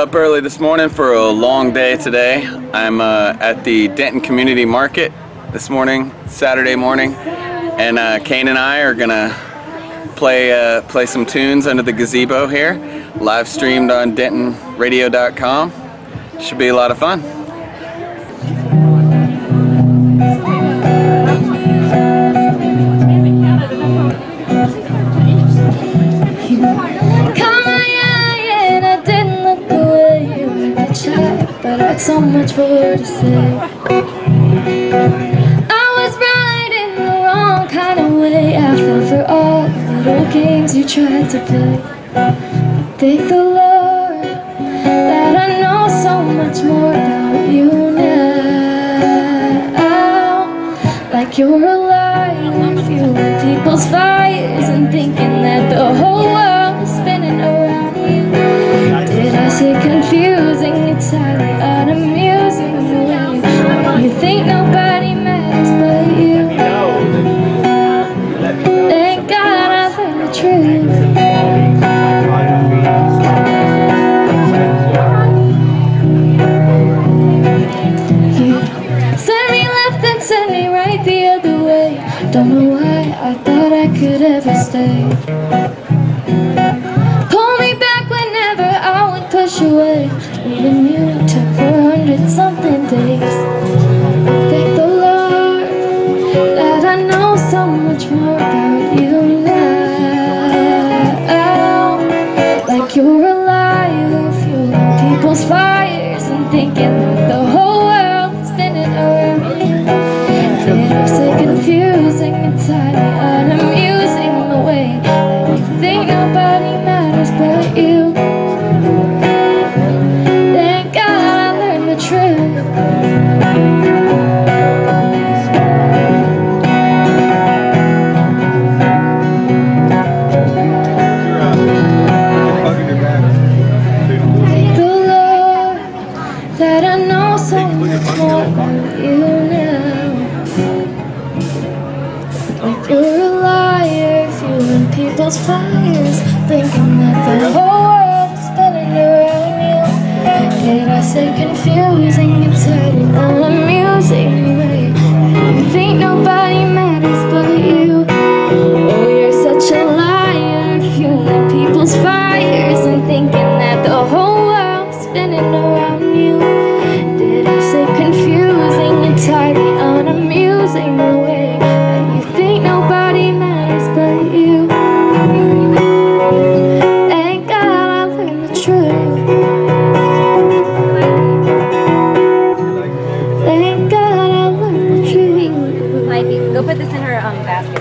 Up early this morning for a long day today. I'm uh, at the Denton Community Market this morning, Saturday morning, and uh, Kane and I are gonna play uh, play some tunes under the gazebo here, live streamed on DentonRadio.com. Should be a lot of fun. So much more to say. I was right in the wrong kind of way. I fell for all the little games you tried to play. Thank the Lord that I know so much more about you now. Like you're alive, fueling people's fires Did I say confusing? It's highly unamusing way you think nobody matters but you. Thank God I learned the truth. You me left and sent me right the other way. Don't know why I thought I could ever stay. Away. Leaving you to 400 something days. Thank the Lord that I know so much more about you now. Like you're alive, fueling people's fires and thinking people's fires, thinking that the whole world's spinning around you. Did I say confusing? It's hurting, unamusing the way Basketball. basket.